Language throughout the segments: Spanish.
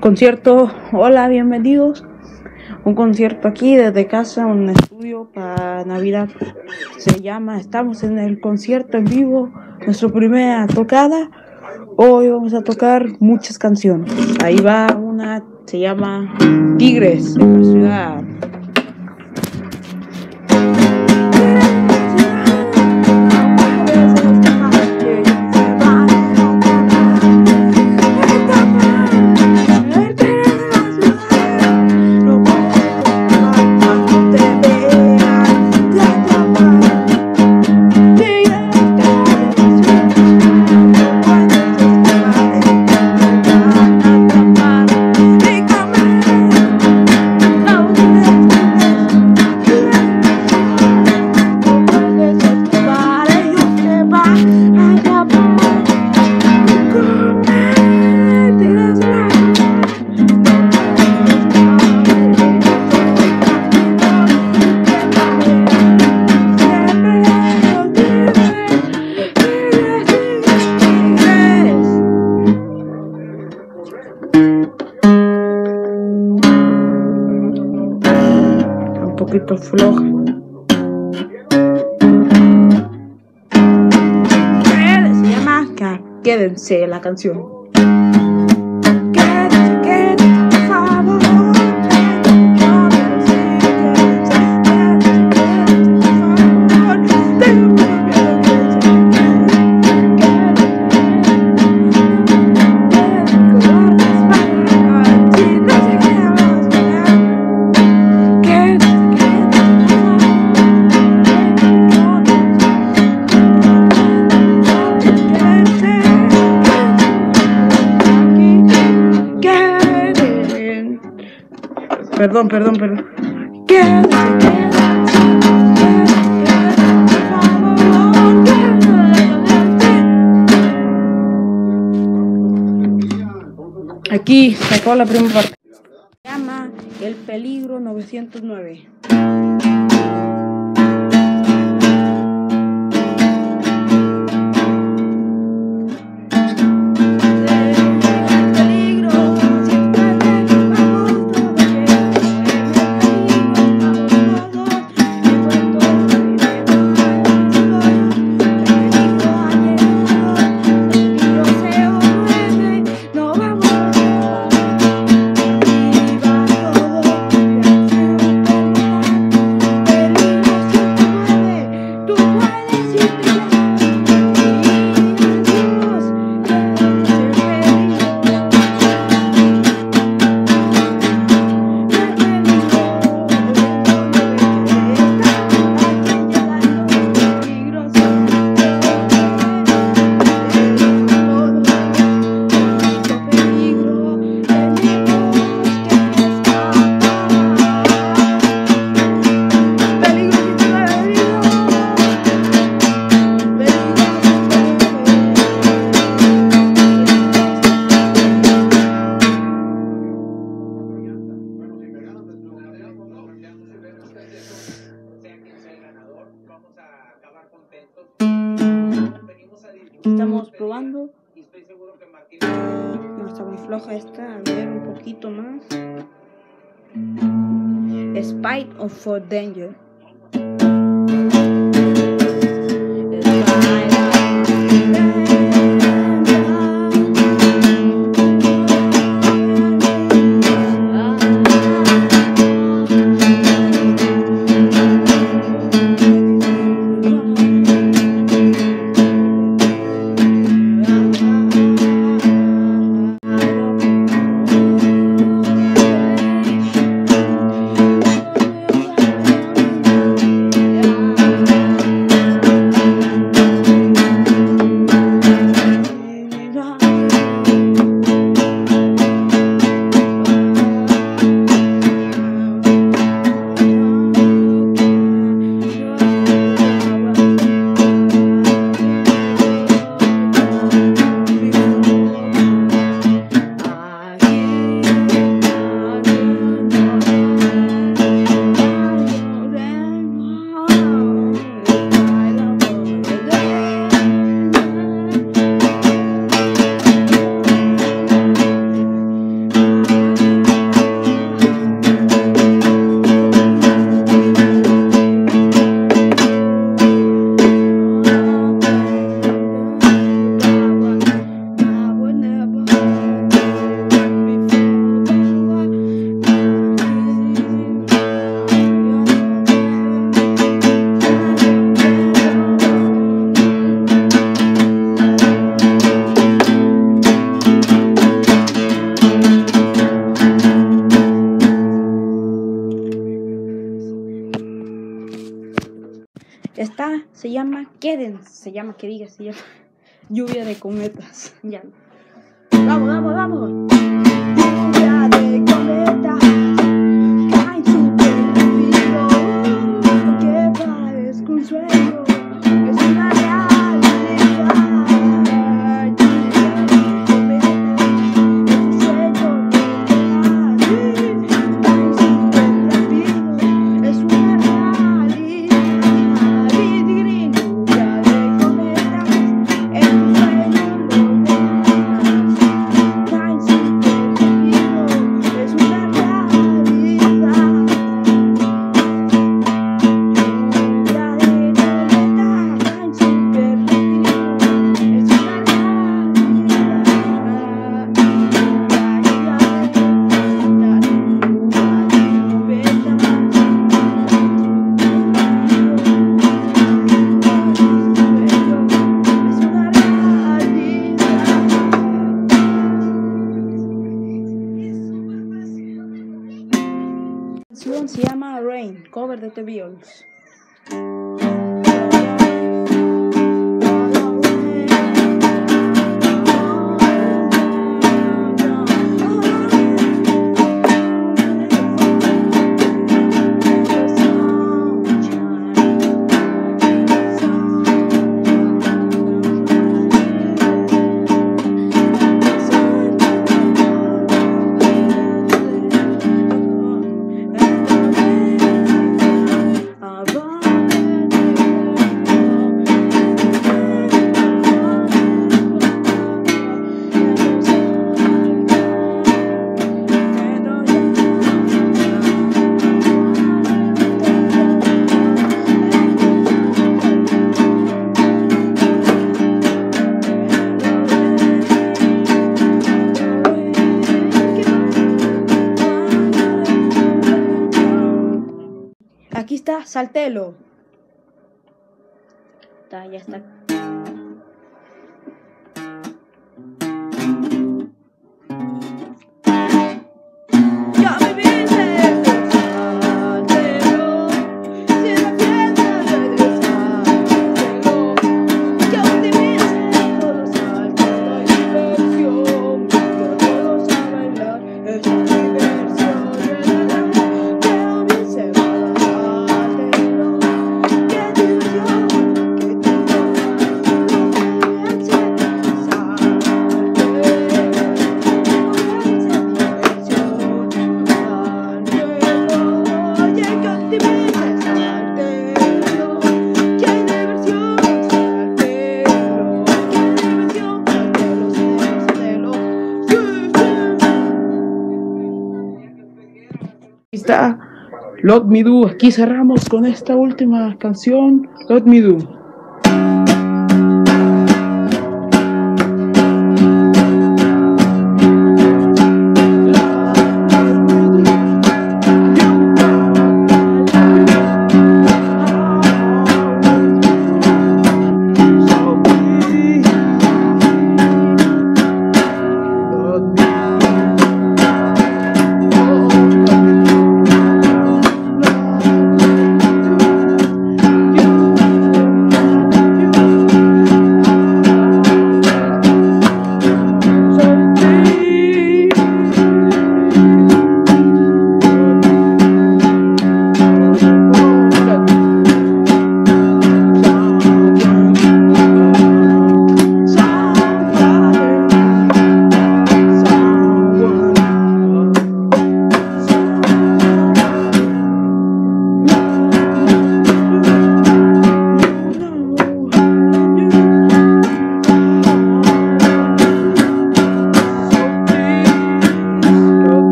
concierto. Hola, bienvenidos. Un concierto aquí desde casa, un estudio para Navidad. Se llama Estamos en el concierto en vivo, nuestra primera tocada. Hoy vamos a tocar muchas canciones. Ahí va una, se llama Tigres la ciudad. Poquito floja. Ca- Quédense la canción. Perdón, perdón, perdón. Aquí sacó la primera parte. Se llama El Peligro 909. Probando. No está muy floja esta. A ver, un poquito más. Spite of for danger. Se llama Queden, se llama que diga, se llama Lluvia de cometas. Ya. Vamos, vamos, vamos. Lluvia de cometas. Se llama Rain, cover de The Beatles. Aquí está, saltelo. Está, ya está. Está Lot Me Do. Aquí cerramos con esta última canción, Lot Me Do.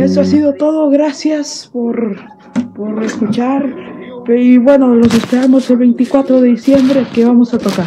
Eso ha sido todo. Gracias por, por escuchar. Y bueno, los esperamos el 24 de diciembre que vamos a tocar.